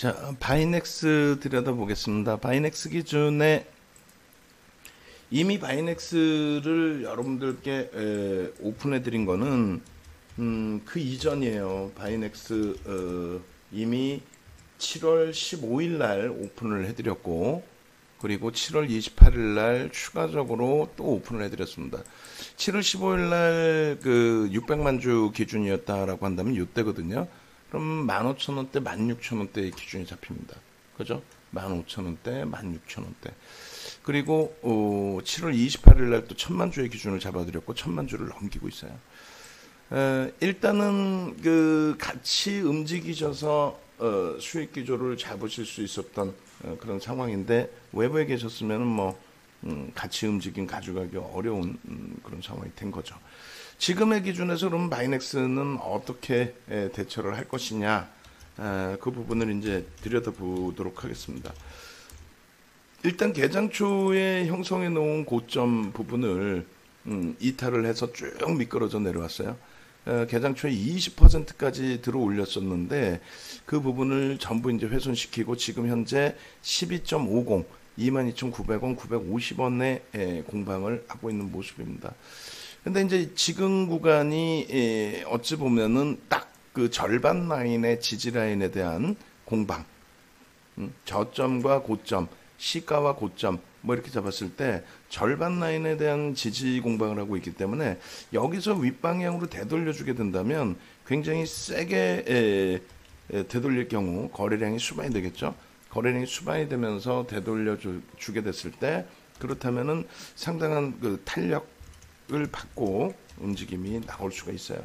자, 바이넥스 들여다보겠습니다. 바이넥스 기준에 이미 바이넥스를 여러분들께 에, 오픈해 드린 거는 음, 그 이전이에요. 바이넥스 어, 이미 7월 15일 날 오픈을 해 드렸고 그리고 7월 28일 날 추가적으로 또 오픈을 해 드렸습니다. 7월 15일 날 그 600만 주 기준이었다라고 한다면 이때거든요. 그럼 15,000원대, 16,000원대의 기준이 잡힙니다. 그죠? 15,000원대, 16,000원대. 그리고 어, 7월 28일 날 또 천만 주의 기준을 잡아드렸고 천만 주를 넘기고 있어요. 에, 일단은 그 같이 움직이셔서 어, 수익 기조를 잡으실 수 있었던 어, 그런 상황인데 외부에 계셨으면은 뭐 음, 같이 움직임 가져가기 어려운 음, 그런 상황이 된 거죠. 지금의 기준에서 그럼 마이넥스는 어떻게 에, 대처를 할 것이냐 에, 그 부분을 이제 들여다보도록 하겠습니다. 일단 개장 초에 형성해 놓은 고점 부분을 음, 이탈을 해서 쭉 미끄러져 내려왔어요. 어, 개장 초에 20%까지 들어 올렸었는데 그 부분을 전부 이제 훼손시키고 지금 현재 12.50 22,900원, 950원에 공방을 하고 있는 모습입니다. 근데 이제 지금 구간이 에, 어찌 보면은 딱 그 절반 라인의 지지 라인에 대한 공방, 음, 저점과 고점, 시가와 고점 뭐 이렇게 잡았을 때 절반 라인에 대한 지지 공방을 하고 있기 때문에 여기서 윗방향으로 되돌려 주게 된다면 굉장히 세게 에, 에, 되돌릴 경우 거래량이 수반이 되겠죠. 거래량이 수반이 되면서 되돌려 주, 게 됐을 때 그렇다면은 상당한 그 탄력을 받고 움직임이 나올 수가 있어요.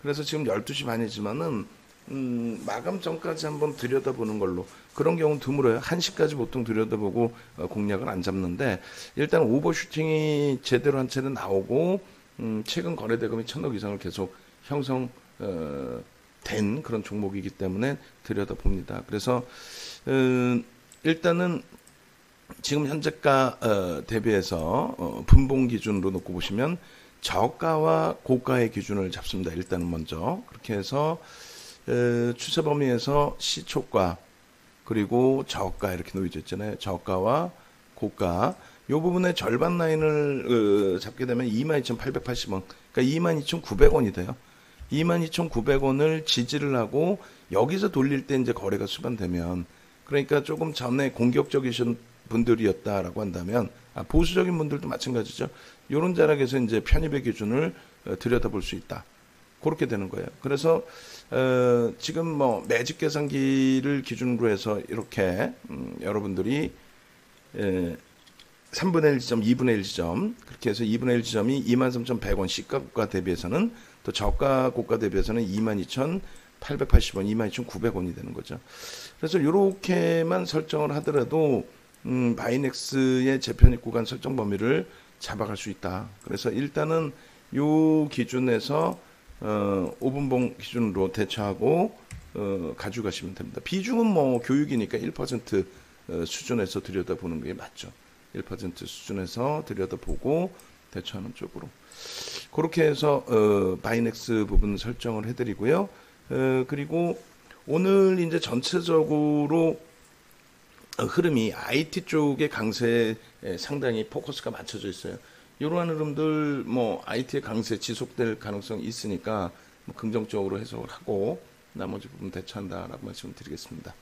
그래서 지금 12시 반이지만은 음, 마감 전까지 한번 들여다보는 걸로 그런 경우는 드물어요. 1시까지 보통 들여다보고 어, 공략을 안 잡는데 일단 오버슈팅이 제대로 한 채는 나오고 음, 최근 거래 대금이 천억 이상을 계속 형성 어, 된 그런 종목이기 때문에 들여다봅니다. 그래서 어, 일단은 지금 현재가 어, 대비해서 어, 분봉 기준으로 놓고 보시면 저가와 고가의 기준을 잡습니다. 일단은 먼저 그렇게 해서 에, 추세 범위에서 시초가 그리고 저가 이렇게 놓여져 있잖아요. 저가와 고가 요 부분의 절반 라인을 어, 잡게 되면 22,880원, 그러니까 22,900원이 돼요. 22,900원을 지지를 하고 여기서 돌릴 때 이제 거래가 수반되면 그러니까 조금 전에 공격적이신 분들이었다라고 한다면 아, 보수적인 분들도 마찬가지죠. 이런 자락에서 이제 편입의 기준을 어, 들여다볼 수 있다. 그렇게 되는 거예요. 그래서 어, 지금 뭐 매직 계산기를 기준으로 해서 이렇게 음, 여러분들이 에, 3분의 1 지점, 2분의 1 지점 그렇게 해서 2분의 1 지점이 23,100원 시가 고가 대비해서는 또 저가 고가 대비해서는 22,880원, 22,900원이 되는 거죠. 그래서 이렇게만 설정을 하더라도 음, 바이넥스의 재편입 구간 설정 범위를 잡아갈 수 있다. 그래서 일단은 요 기준에서 어, 5분봉 기준으로 대처하고 어, 가져가시면 됩니다. 비중은 뭐 교육이니까 1% 어, 수준에서 들여다보는 게 맞죠. 1% 수준에서 들여다보고 대처하는 쪽으로. 그렇게 해서 어, 바이넥스 부분 설정을 해드리고요. 어, 그리고 오늘 이제 전체적으로 흐름이 IT 쪽의 강세에 상당히 포커스가 맞춰져 있어요. 이러한 흐름들 뭐 IT의 강세 지속될 가능성이 있으니까 뭐 긍정적으로 해석을 하고 나머지 부분 대처한다라고 말씀을 드리겠습니다.